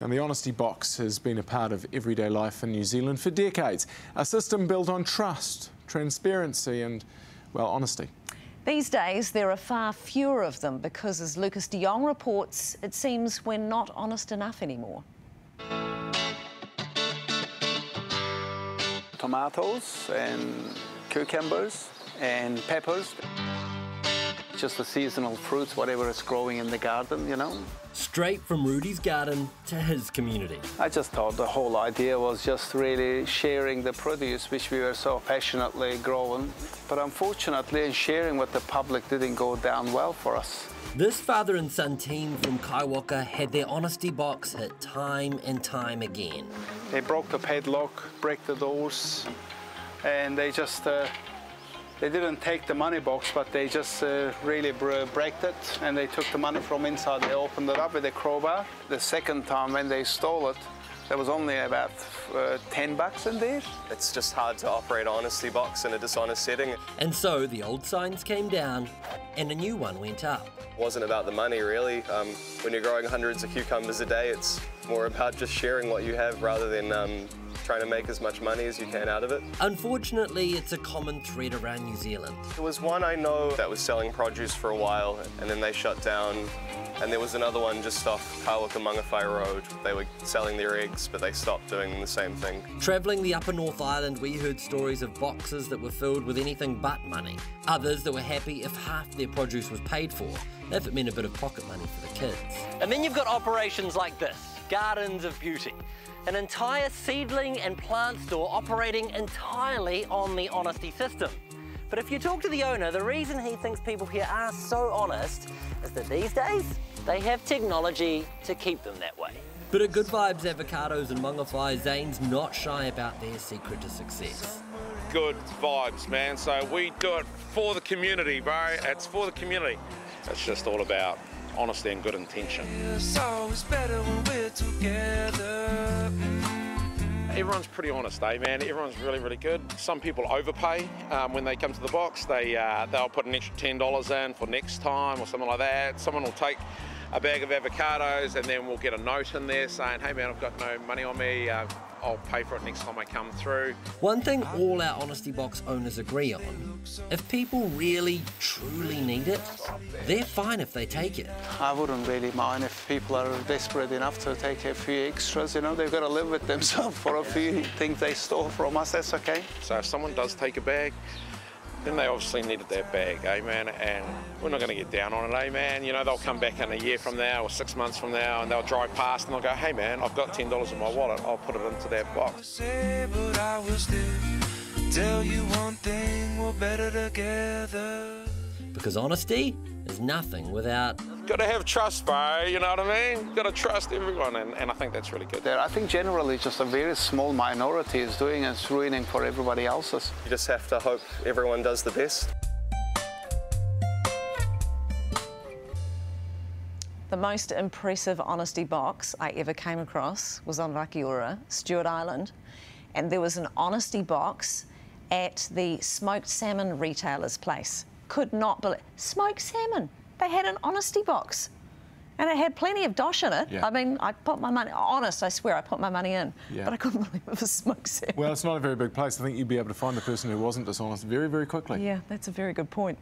And the Honesty Box has been a part of everyday life in New Zealand for decades. A system built on trust, transparency, and, well, honesty. These days, there are far fewer of them because, as Lucas de Jong reports, it seems we're not honest enough anymore. Tomatoes and cucumbers and peppers just the seasonal fruits, whatever is growing in the garden, you know. Straight from Rudy's garden to his community. I just thought the whole idea was just really sharing the produce which we were so passionately growing. But unfortunately, sharing with the public didn't go down well for us. This father and son team from Kaiwaka had their honesty box hit time and time again. They broke the padlock, break the doors, and they just uh, they didn't take the money box, but they just uh, really braked it and they took the money from inside. They opened it up with a crowbar. The second time when they stole it, there was only about uh, 10 bucks in there. It's just hard to operate Honesty Box in a dishonest setting. And so the old signs came down and a new one went up. It wasn't about the money really. Um, when you're growing hundreds of cucumbers a day, it's more about just sharing what you have rather than um, trying to make as much money as you can out of it. Unfortunately, it's a common thread around New Zealand. There was one I know that was selling produce for a while and then they shut down. And there was another one just off Kaiwaka Mangawhai Road. They were selling their eggs, but they stopped doing the same thing. Travelling the upper North Island, we heard stories of boxes that were filled with anything but money. Others that were happy if half their produce was paid for, if it meant a bit of pocket money for the kids. And then you've got operations like this, Gardens of Beauty an entire seedling and plant store operating entirely on the honesty system. But if you talk to the owner, the reason he thinks people here are so honest is that these days they have technology to keep them that way. But at Good Vibes Avocados and Mangawhai, Zane's not shy about their secret to success. Good vibes, man. So we do it for the community, bro. It's for the community. It's just all about honesty and good intention. Everyone's pretty honest, eh, man? Everyone's really, really good. Some people overpay um, when they come to the box. They, uh, they'll put an extra $10 in for next time or something like that. Someone will take a bag of avocados and then we'll get a note in there saying, hey man, I've got no money on me, uh, I'll pay for it next time I come through. One thing all our Honesty Box owners agree on, if people really, truly need it, they're fine if they take it. I wouldn't really mind if people are desperate enough to take a few extras, you know, they've got to live with themselves for a few things they stole from us, that's okay. So if someone does take a bag, then they obviously needed that bag, eh, man? And we're not going to get down on it, eh, man? You know, they'll come back in a year from now or six months from now and they'll drive past and they'll go, hey, man, I've got $10 in my wallet. I'll put it into that box. Tell you one thing, we're better together. Because honesty is nothing without got to have trust, bro. You know what I mean? Got to trust everyone, and, and I think that's really good. There, I think generally just a very small minority is doing it, it's ruining for everybody else's. You just have to hope everyone does the best. The most impressive honesty box I ever came across was on Rakiura, Stewart Island, and there was an honesty box at the smoked salmon retailer's place. Could not believe smoked salmon. They had an honesty box. And it had plenty of dosh in it. Yeah. I mean, I put my money, honest, I swear, I put my money in. Yeah. But I couldn't believe it was smoke salmon. Well, it's not a very big place. I think you'd be able to find the person who wasn't dishonest very, very quickly. Yeah, that's a very good point.